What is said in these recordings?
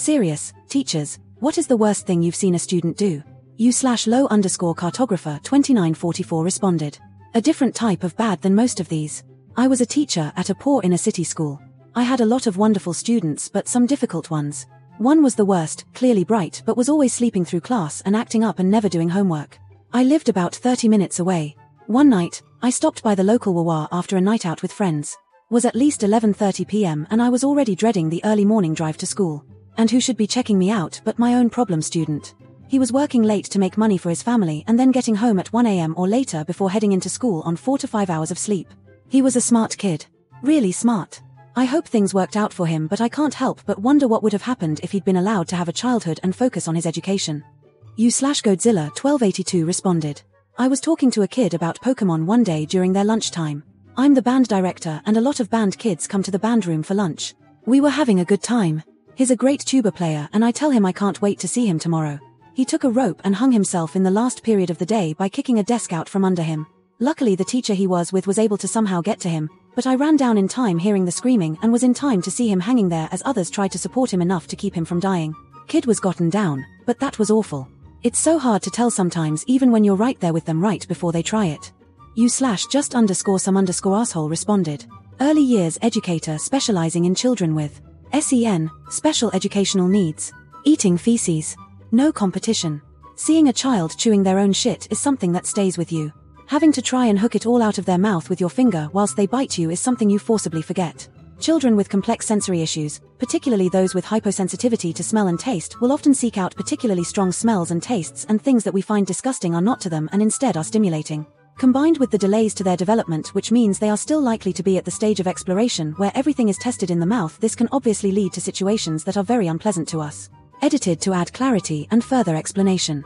Serious, teachers, what is the worst thing you've seen a student do? U slash low underscore cartographer 2944 responded. A different type of bad than most of these. I was a teacher at a poor inner city school. I had a lot of wonderful students but some difficult ones. One was the worst, clearly bright but was always sleeping through class and acting up and never doing homework. I lived about 30 minutes away. One night, I stopped by the local Wawa after a night out with friends. Was at least 11:30 p.m. and I was already dreading the early morning drive to school. And who should be checking me out but my own problem student. He was working late to make money for his family and then getting home at 1 a.m. or later before heading into school on 4 to 5 hours of sleep. He was a smart kid. Really smart. I hope things worked out for him but I can't help but wonder what would have happened if he'd been allowed to have a childhood and focus on his education. You slash Godzilla 1282 responded. I was talking to a kid about Pokemon one day during their lunchtime. I'm the band director and a lot of band kids come to the band room for lunch. We were having a good time. He's a great tuba player and I tell him I can't wait to see him tomorrow. He took a rope and hung himself in the last period of the day by kicking a desk out from under him. Luckily the teacher he was with was able to somehow get to him, but I ran down in time hearing the screaming and was in time to see him hanging there as others tried to support him enough to keep him from dying. Kid was gotten down, but that was awful. It's so hard to tell sometimes even when you're right there with them right before they try it. You slash just underscore some underscore asshole responded. Early years educator specializing in children with SEN, special educational needs, eating feces, no competition. Seeing a child chewing their own shit is something that stays with you. Having to try and hook it all out of their mouth with your finger whilst they bite you is something you forcibly forget. Children with complex sensory issues, particularly those with hyposensitivity to smell and taste, will often seek out particularly strong smells and tastes and things that we find disgusting are not to them and instead are stimulating. Combined with the delays to their development which means they are still likely to be at the stage of exploration where everything is tested in the mouth this can obviously lead to situations that are very unpleasant to us. Edited to add clarity and further explanation.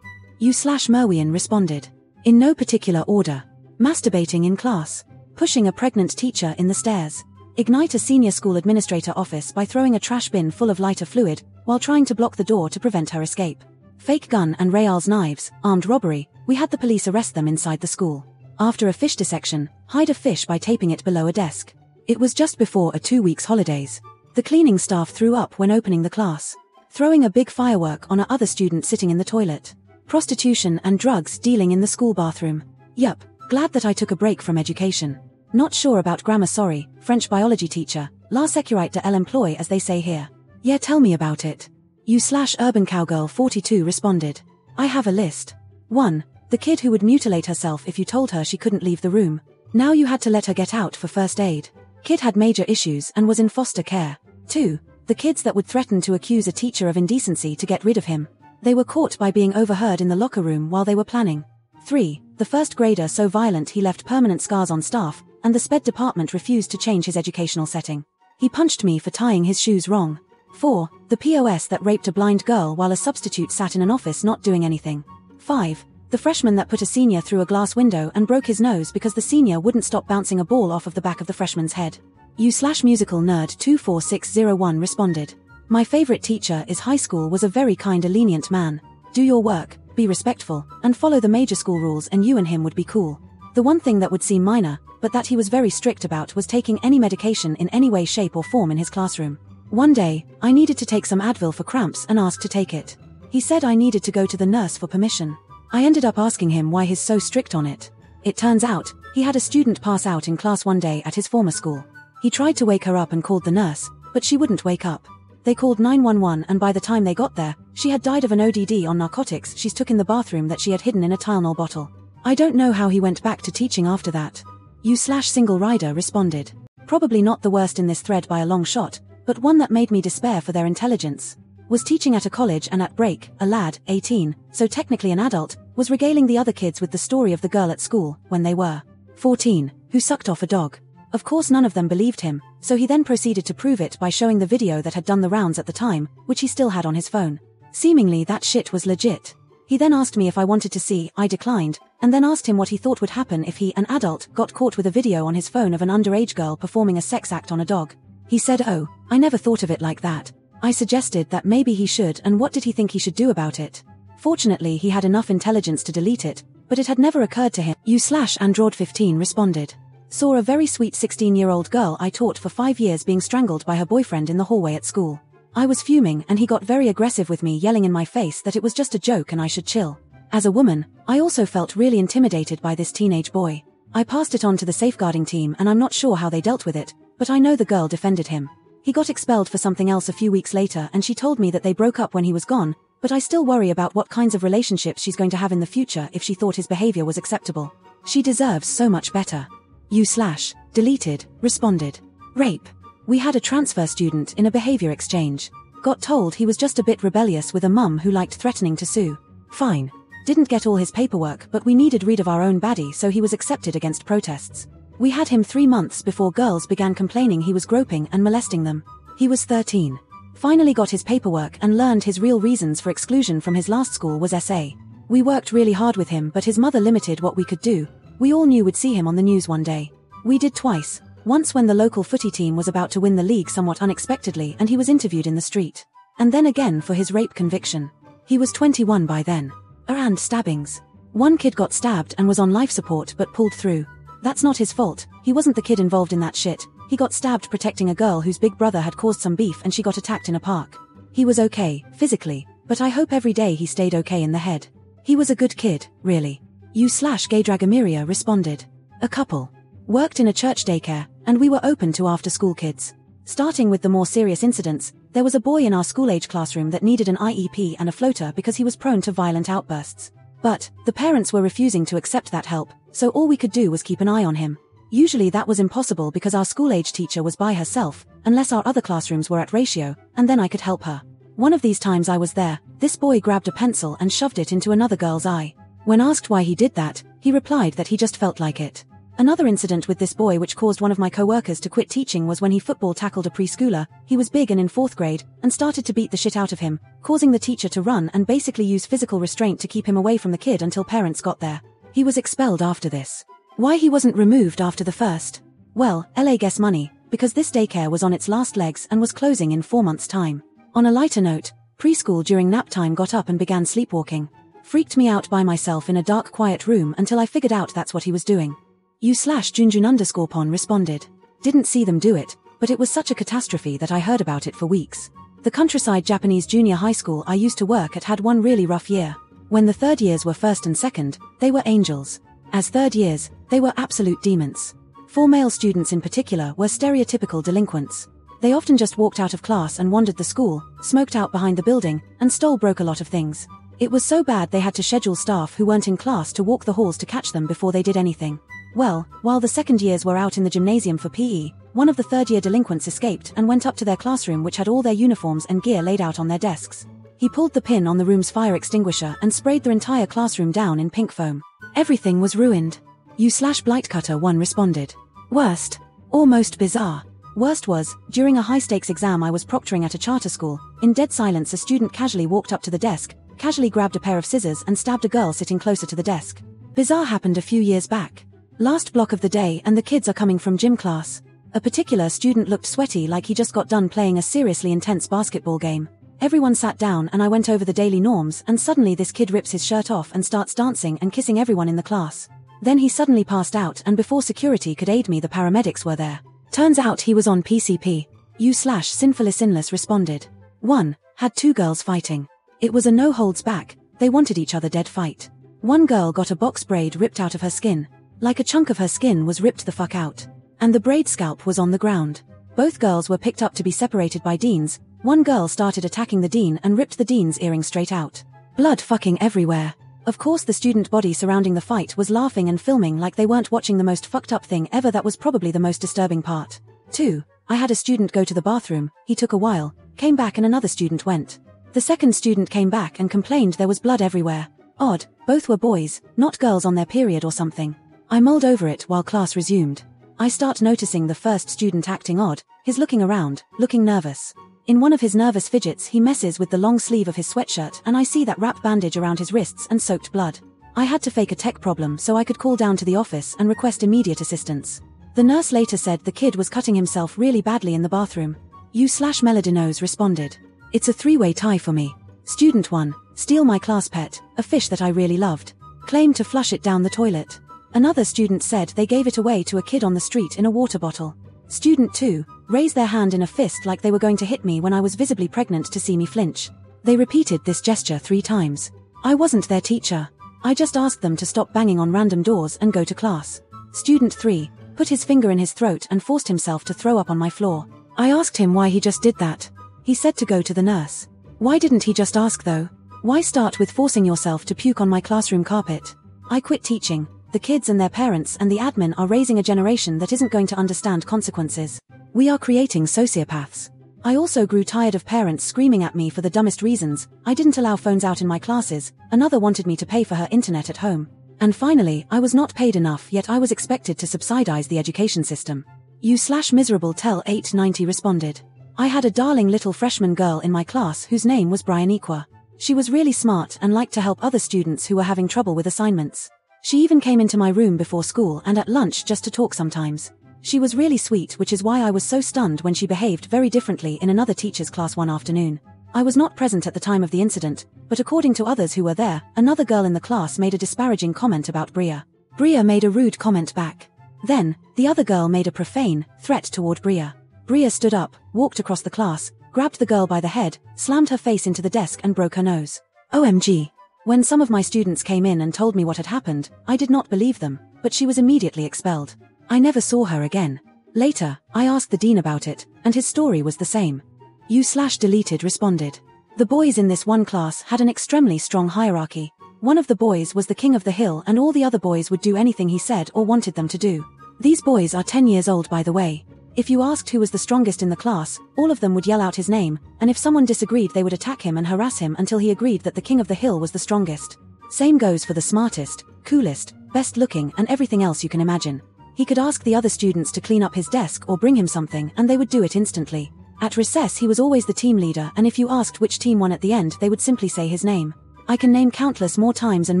You slash Merwian responded. In no particular order. Masturbating in class. Pushing a pregnant teacher in the stairs. Ignite a senior school administrator office by throwing a trash bin full of lighter fluid, while trying to block the door to prevent her escape. Fake gun and Rayal's knives, armed robbery, we had the police arrest them inside the school. After a fish dissection, hide a fish by taping it below a desk. It was just before a two weeks holidays. The cleaning staff threw up when opening the class. Throwing a big firework on a other student sitting in the toilet prostitution and drugs dealing in the school bathroom. Yup, glad that I took a break from education. Not sure about grammar sorry, French biology teacher, la sécurité de l'emploi as they say here. Yeah tell me about it. You slash urban cowgirl 42 responded. I have a list. 1. The kid who would mutilate herself if you told her she couldn't leave the room. Now you had to let her get out for first aid. Kid had major issues and was in foster care. 2. The kids that would threaten to accuse a teacher of indecency to get rid of him. They were caught by being overheard in the locker room while they were planning. 3. The first grader so violent he left permanent scars on staff, and the SPED department refused to change his educational setting. He punched me for tying his shoes wrong. 4. The POS that raped a blind girl while a substitute sat in an office not doing anything. 5. The freshman that put a senior through a glass window and broke his nose because the senior wouldn't stop bouncing a ball off of the back of the freshman's head. You slash musical nerd 24601 responded. My favorite teacher is high school was a very kind and lenient man. Do your work, be respectful, and follow the major school rules and you and him would be cool. The one thing that would seem minor, but that he was very strict about was taking any medication in any way shape or form in his classroom. One day, I needed to take some Advil for cramps and asked to take it. He said I needed to go to the nurse for permission. I ended up asking him why he's so strict on it. It turns out, he had a student pass out in class one day at his former school. He tried to wake her up and called the nurse, but she wouldn't wake up. They called 911 and by the time they got there, she had died of an ODD on narcotics she's took in the bathroom that she had hidden in a Tylenol bottle. I don't know how he went back to teaching after that. You slash single rider responded. Probably not the worst in this thread by a long shot, but one that made me despair for their intelligence. Was teaching at a college and at break, a lad, 18, so technically an adult, was regaling the other kids with the story of the girl at school, when they were 14, who sucked off a dog. Of course none of them believed him, so he then proceeded to prove it by showing the video that had done the rounds at the time, which he still had on his phone. Seemingly that shit was legit. He then asked me if I wanted to see, I declined, and then asked him what he thought would happen if he, an adult, got caught with a video on his phone of an underage girl performing a sex act on a dog. He said, oh, I never thought of it like that. I suggested that maybe he should and what did he think he should do about it? Fortunately he had enough intelligence to delete it, but it had never occurred to him. You slash Android 15 responded. Saw a very sweet 16 year old girl I taught for five years being strangled by her boyfriend in the hallway at school. I was fuming and he got very aggressive with me yelling in my face that it was just a joke and I should chill. As a woman, I also felt really intimidated by this teenage boy. I passed it on to the safeguarding team and I'm not sure how they dealt with it, but I know the girl defended him. He got expelled for something else a few weeks later and she told me that they broke up when he was gone, but I still worry about what kinds of relationships she's going to have in the future if she thought his behavior was acceptable. She deserves so much better. You slash, deleted, responded. Rape. We had a transfer student in a behavior exchange. Got told he was just a bit rebellious with a mum who liked threatening to sue. Fine. Didn't get all his paperwork, but we needed read of our own baddie, so he was accepted against protests. We had him three months before girls began complaining he was groping and molesting them. He was 13. Finally got his paperwork and learned his real reasons for exclusion from his last school was SA. We worked really hard with him, but his mother limited what we could do. We all knew we'd see him on the news one day. We did twice, once when the local footy team was about to win the league somewhat unexpectedly and he was interviewed in the street. And then again for his rape conviction. He was 21 by then. And stabbings. One kid got stabbed and was on life support but pulled through. That's not his fault, he wasn't the kid involved in that shit. He got stabbed protecting a girl whose big brother had caused some beef and she got attacked in a park. He was okay, physically, but I hope every day he stayed okay in the head. He was a good kid, really. You slash gay Dragamiria responded. A couple worked in a church daycare, and we were open to after school kids. Starting with the more serious incidents, there was a boy in our school age classroom that needed an IEP and a floater because he was prone to violent outbursts. But, the parents were refusing to accept that help, so all we could do was keep an eye on him. Usually that was impossible because our school age teacher was by herself, unless our other classrooms were at ratio, and then I could help her. One of these times I was there, this boy grabbed a pencil and shoved it into another girl's eye. When asked why he did that, he replied that he just felt like it. Another incident with this boy which caused one of my co-workers to quit teaching was when he football tackled a preschooler, he was big and in fourth grade, and started to beat the shit out of him, causing the teacher to run and basically use physical restraint to keep him away from the kid until parents got there. He was expelled after this. Why he wasn't removed after the first? Well, LA guess money, because this daycare was on its last legs and was closing in four months' time. On a lighter note, preschool during nap time got up and began sleepwalking. Freaked me out by myself in a dark quiet room until I figured out that's what he was doing. You slash Junjun underscore pon responded. Didn't see them do it, but it was such a catastrophe that I heard about it for weeks. The countryside Japanese junior high school I used to work at had one really rough year. When the third years were first and second, they were angels. As third years, they were absolute demons. Four male students in particular were stereotypical delinquents. They often just walked out of class and wandered the school, smoked out behind the building, and stole broke a lot of things. It was so bad they had to schedule staff who weren't in class to walk the halls to catch them before they did anything. Well, while the second years were out in the gymnasium for PE, one of the third year delinquents escaped and went up to their classroom which had all their uniforms and gear laid out on their desks. He pulled the pin on the room's fire extinguisher and sprayed their entire classroom down in pink foam. Everything was ruined. You slash Blightcutter one responded. Worst. Almost bizarre. Worst was, during a high stakes exam I was proctoring at a charter school, in dead silence a student casually walked up to the desk, casually grabbed a pair of scissors and stabbed a girl sitting closer to the desk. Bizarre happened a few years back. Last block of the day and the kids are coming from gym class. A particular student looked sweaty like he just got done playing a seriously intense basketball game. Everyone sat down and I went over the daily norms and suddenly this kid rips his shirt off and starts dancing and kissing everyone in the class. Then he suddenly passed out and before security could aid me the paramedics were there. Turns out he was on PCP. You slash sinfully sinless responded. 1. Had two girls fighting. It was a no holds back, they wanted each other dead fight. One girl got a box braid ripped out of her skin, like a chunk of her skin was ripped the fuck out. And the braid scalp was on the ground. Both girls were picked up to be separated by deans. One girl started attacking the dean and ripped the dean's earring straight out. Blood fucking everywhere. Of course the student body surrounding the fight was laughing and filming like they weren't watching the most fucked up thing ever that was probably the most disturbing part. 2. I had a student go to the bathroom, he took a while, came back and another student went. The second student came back and complained there was blood everywhere. Odd, both were boys, not girls on their period or something. I mulled over it while class resumed. I start noticing the first student acting odd, he's looking around, looking nervous. In one of his nervous fidgets he messes with the long sleeve of his sweatshirt and I see that wrap bandage around his wrists and soaked blood. I had to fake a tech problem so I could call down to the office and request immediate assistance. The nurse later said the kid was cutting himself really badly in the bathroom. You slash Melodinos responded. It's a three-way tie for me. Student 1, steal my class pet, a fish that I really loved. Claim to flush it down the toilet. Another student said they gave it away to a kid on the street in a water bottle. Student 2, raised their hand in a fist like they were going to hit me when I was visibly pregnant to see me flinch. They repeated this gesture three times. I wasn't their teacher. I just asked them to stop banging on random doors and go to class. Student 3 put his finger in his throat and forced himself to throw up on my floor. I asked him why he just did that. He said to go to the nurse. Why didn't he just ask though? Why start with forcing yourself to puke on my classroom carpet? I quit teaching. The kids and their parents and the admin are raising a generation that isn't going to understand consequences. We are creating sociopaths. I also grew tired of parents screaming at me for the dumbest reasons. I didn't allow phones out in my classes. Another wanted me to pay for her internet at home. And finally, I was not paid enough yet I was expected to subsidize the education system. You slash miserable tell 890 responded. I had a darling little freshman girl in my class whose name was Brian Equa. She was really smart and liked to help other students who were having trouble with assignments. She even came into my room before school and at lunch just to talk sometimes. She was really sweet which is why I was so stunned when she behaved very differently in another teacher's class one afternoon. I was not present at the time of the incident, but according to others who were there, another girl in the class made a disparaging comment about Bria. Bria made a rude comment back. Then, the other girl made a profane threat toward Bria. Bria stood up, walked across the class, grabbed the girl by the head, slammed her face into the desk and broke her nose. OMG. When some of my students came in and told me what had happened, I did not believe them, but she was immediately expelled. I never saw her again. Later, I asked the dean about it, and his story was the same. You slash deleted responded. The boys in this one class had an extremely strong hierarchy. One of the boys was the king of the hill and all the other boys would do anything he said or wanted them to do. These boys are 10 years old by the way. If you asked who was the strongest in the class, all of them would yell out his name, and if someone disagreed they would attack him and harass him until he agreed that the king of the hill was the strongest. Same goes for the smartest, coolest, best looking and everything else you can imagine. He could ask the other students to clean up his desk or bring him something and they would do it instantly. At recess he was always the team leader and if you asked which team won at the end they would simply say his name. I can name countless more times and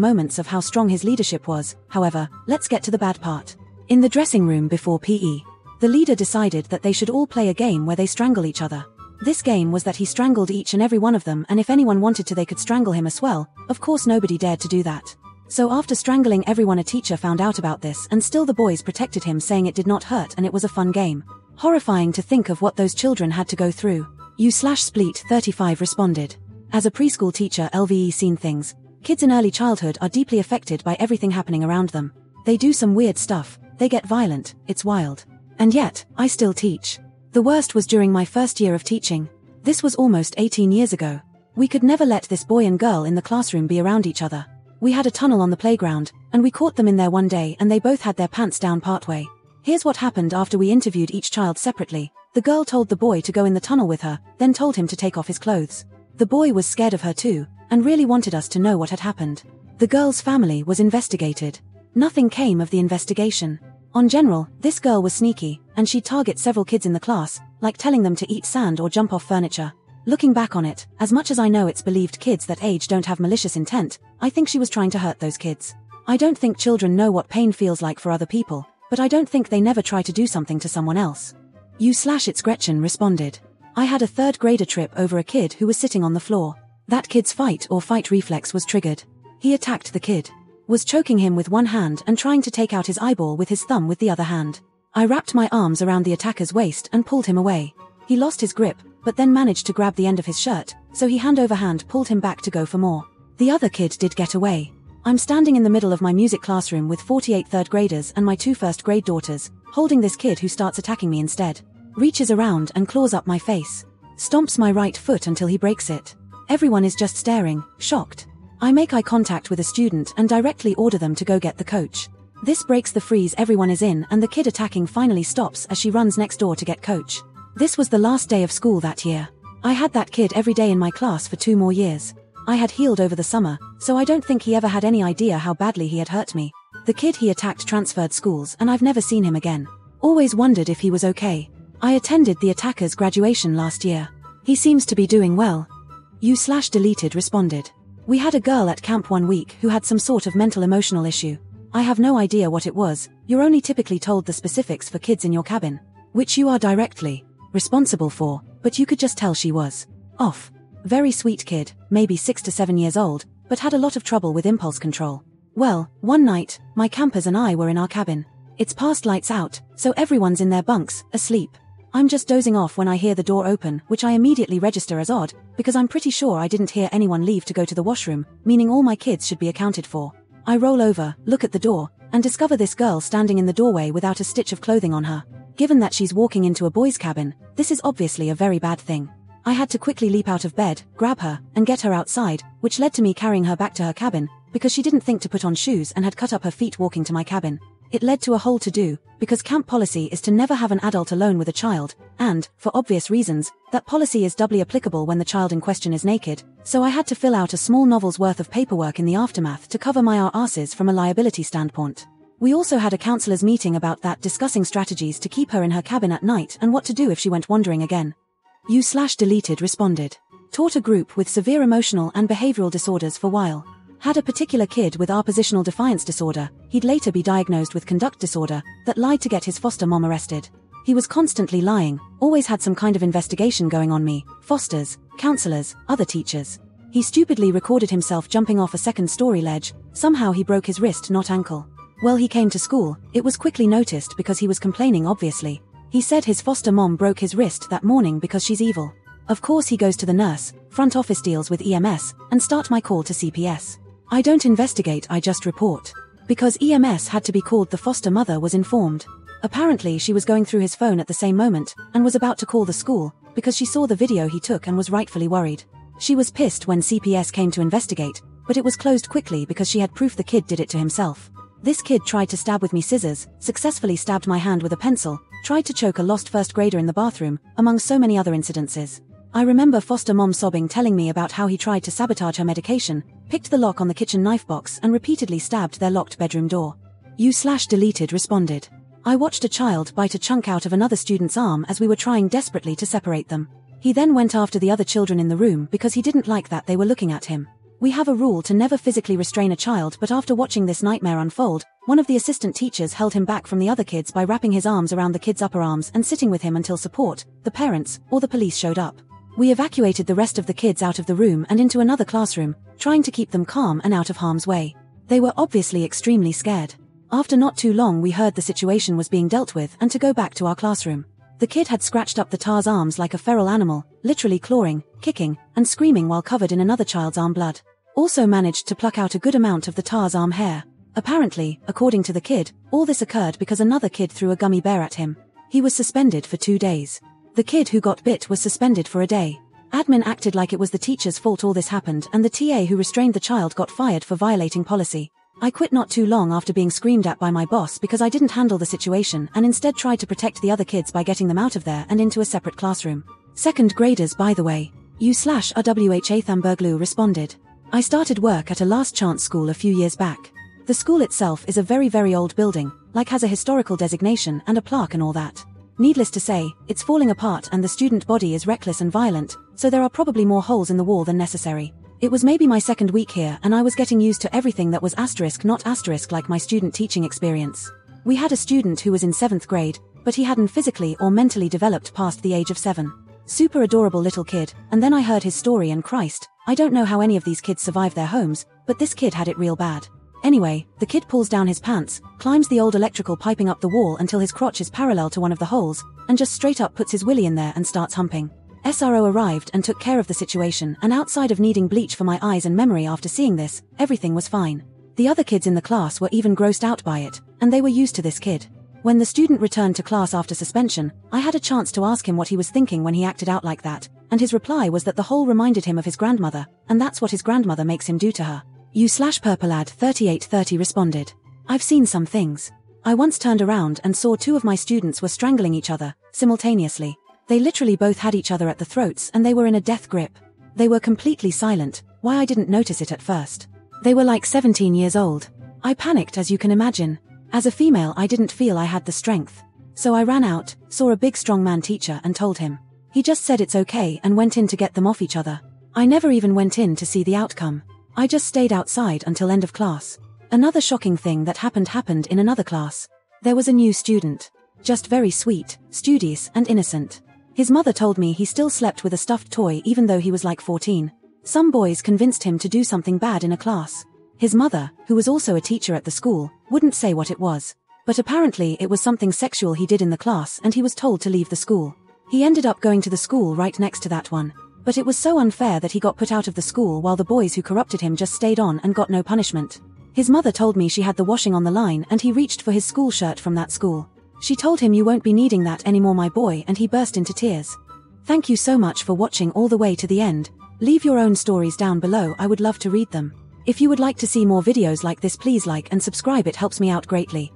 moments of how strong his leadership was, however, let's get to the bad part. In the dressing room before PE, the leader decided that they should all play a game where they strangle each other. This game was that he strangled each and every one of them and if anyone wanted to they could strangle him as well, of course nobody dared to do that. So after strangling everyone a teacher found out about this and still the boys protected him saying it did not hurt and it was a fun game. Horrifying to think of what those children had to go through. You slash spleet 35 responded. As a preschool teacher LVE seen things, kids in early childhood are deeply affected by everything happening around them. They do some weird stuff, they get violent, it's wild. And yet, I still teach. The worst was during my first year of teaching. This was almost 18 years ago. We could never let this boy and girl in the classroom be around each other. We had a tunnel on the playground, and we caught them in there one day and they both had their pants down partway. Here's what happened after we interviewed each child separately. The girl told the boy to go in the tunnel with her, then told him to take off his clothes. The boy was scared of her too, and really wanted us to know what had happened. The girl's family was investigated. Nothing came of the investigation. On general, this girl was sneaky, and she'd target several kids in the class, like telling them to eat sand or jump off furniture. Looking back on it, as much as I know it's believed kids that age don't have malicious intent, I think she was trying to hurt those kids. I don't think children know what pain feels like for other people, but I don't think they never try to do something to someone else. You slash it's Gretchen responded. I had a third grader trip over a kid who was sitting on the floor. That kid's fight or fight reflex was triggered. He attacked the kid was choking him with one hand and trying to take out his eyeball with his thumb with the other hand. I wrapped my arms around the attacker's waist and pulled him away. He lost his grip, but then managed to grab the end of his shirt, so he hand over hand pulled him back to go for more. The other kid did get away. I'm standing in the middle of my music classroom with 48 third graders and my two first grade daughters, holding this kid who starts attacking me instead. Reaches around and claws up my face. Stomps my right foot until he breaks it. Everyone is just staring, shocked. I make eye contact with a student and directly order them to go get the coach. This breaks the freeze everyone is in and the kid attacking finally stops as she runs next door to get coach. This was the last day of school that year. I had that kid every day in my class for two more years. I had healed over the summer, so I don't think he ever had any idea how badly he had hurt me. The kid he attacked transferred schools and I've never seen him again. Always wondered if he was okay. I attended the attacker's graduation last year. He seems to be doing well. You slash deleted responded. We had a girl at camp one week who had some sort of mental emotional issue. I have no idea what it was, you're only typically told the specifics for kids in your cabin, which you are directly responsible for, but you could just tell she was off. Very sweet kid, maybe 6 to 7 years old, but had a lot of trouble with impulse control. Well, one night, my campers and I were in our cabin. It's past lights out, so everyone's in their bunks, asleep. I'm just dozing off when I hear the door open, which I immediately register as odd, because I'm pretty sure I didn't hear anyone leave to go to the washroom, meaning all my kids should be accounted for. I roll over, look at the door, and discover this girl standing in the doorway without a stitch of clothing on her. Given that she's walking into a boy's cabin, this is obviously a very bad thing. I had to quickly leap out of bed, grab her, and get her outside, which led to me carrying her back to her cabin, because she didn't think to put on shoes and had cut up her feet walking to my cabin. It led to a whole to-do, because camp policy is to never have an adult alone with a child, and, for obvious reasons, that policy is doubly applicable when the child in question is naked, so I had to fill out a small novel's worth of paperwork in the aftermath to cover my arses from a liability standpoint. We also had a counselor's meeting about that discussing strategies to keep her in her cabin at night and what to do if she went wandering again. You slash deleted responded. Taught a group with severe emotional and behavioral disorders for while. Had a particular kid with oppositional defiance disorder, he'd later be diagnosed with conduct disorder, that lied to get his foster mom arrested. He was constantly lying, always had some kind of investigation going on me, fosters, counselors, other teachers. He stupidly recorded himself jumping off a second story ledge, somehow he broke his wrist not ankle. Well he came to school, it was quickly noticed because he was complaining obviously. He said his foster mom broke his wrist that morning because she's evil. Of course he goes to the nurse, front office deals with EMS, and start my call to CPS. I don't investigate I just report. Because EMS had to be called the foster mother was informed. Apparently she was going through his phone at the same moment, and was about to call the school, because she saw the video he took and was rightfully worried. She was pissed when CPS came to investigate, but it was closed quickly because she had proof the kid did it to himself. This kid tried to stab with me scissors, successfully stabbed my hand with a pencil, tried to choke a lost first grader in the bathroom, among so many other incidences. I remember foster mom sobbing telling me about how he tried to sabotage her medication, picked the lock on the kitchen knife box and repeatedly stabbed their locked bedroom door. You slash deleted responded. I watched a child bite a chunk out of another student's arm as we were trying desperately to separate them. He then went after the other children in the room because he didn't like that they were looking at him. We have a rule to never physically restrain a child but after watching this nightmare unfold, one of the assistant teachers held him back from the other kids by wrapping his arms around the kid's upper arms and sitting with him until support, the parents, or the police showed up. We evacuated the rest of the kids out of the room and into another classroom, trying to keep them calm and out of harm's way. They were obviously extremely scared. After not too long we heard the situation was being dealt with and to go back to our classroom. The kid had scratched up the tar's arms like a feral animal, literally clawing, kicking, and screaming while covered in another child's arm blood also managed to pluck out a good amount of the tar's arm hair. Apparently, according to the kid, all this occurred because another kid threw a gummy bear at him. He was suspended for two days. The kid who got bit was suspended for a day. Admin acted like it was the teacher's fault all this happened and the TA who restrained the child got fired for violating policy. I quit not too long after being screamed at by my boss because I didn't handle the situation and instead tried to protect the other kids by getting them out of there and into a separate classroom. Second graders by the way. U slash RWH Athamberglu responded. I started work at a last chance school a few years back. The school itself is a very very old building, like has a historical designation and a plaque and all that. Needless to say, it's falling apart and the student body is reckless and violent, so there are probably more holes in the wall than necessary. It was maybe my second week here and I was getting used to everything that was asterisk not asterisk like my student teaching experience. We had a student who was in 7th grade, but he hadn't physically or mentally developed past the age of 7. Super adorable little kid, and then I heard his story and Christ, I don't know how any of these kids survive their homes, but this kid had it real bad. Anyway, the kid pulls down his pants, climbs the old electrical piping up the wall until his crotch is parallel to one of the holes, and just straight up puts his willy in there and starts humping. SRO arrived and took care of the situation and outside of needing bleach for my eyes and memory after seeing this, everything was fine. The other kids in the class were even grossed out by it, and they were used to this kid. When the student returned to class after suspension, I had a chance to ask him what he was thinking when he acted out like that, and his reply was that the whole reminded him of his grandmother, and that's what his grandmother makes him do to her. You slash purplead 3830 responded. I've seen some things. I once turned around and saw two of my students were strangling each other, simultaneously. They literally both had each other at the throats and they were in a death grip. They were completely silent, why I didn't notice it at first. They were like 17 years old. I panicked as you can imagine, as a female I didn't feel I had the strength. So I ran out, saw a big strong man teacher and told him. He just said it's okay and went in to get them off each other. I never even went in to see the outcome. I just stayed outside until end of class. Another shocking thing that happened happened in another class. There was a new student. Just very sweet, studious, and innocent. His mother told me he still slept with a stuffed toy even though he was like 14. Some boys convinced him to do something bad in a class. His mother, who was also a teacher at the school, wouldn't say what it was. But apparently it was something sexual he did in the class and he was told to leave the school. He ended up going to the school right next to that one. But it was so unfair that he got put out of the school while the boys who corrupted him just stayed on and got no punishment. His mother told me she had the washing on the line and he reached for his school shirt from that school. She told him you won't be needing that anymore my boy and he burst into tears. Thank you so much for watching all the way to the end. Leave your own stories down below I would love to read them. If you would like to see more videos like this please like and subscribe it helps me out greatly.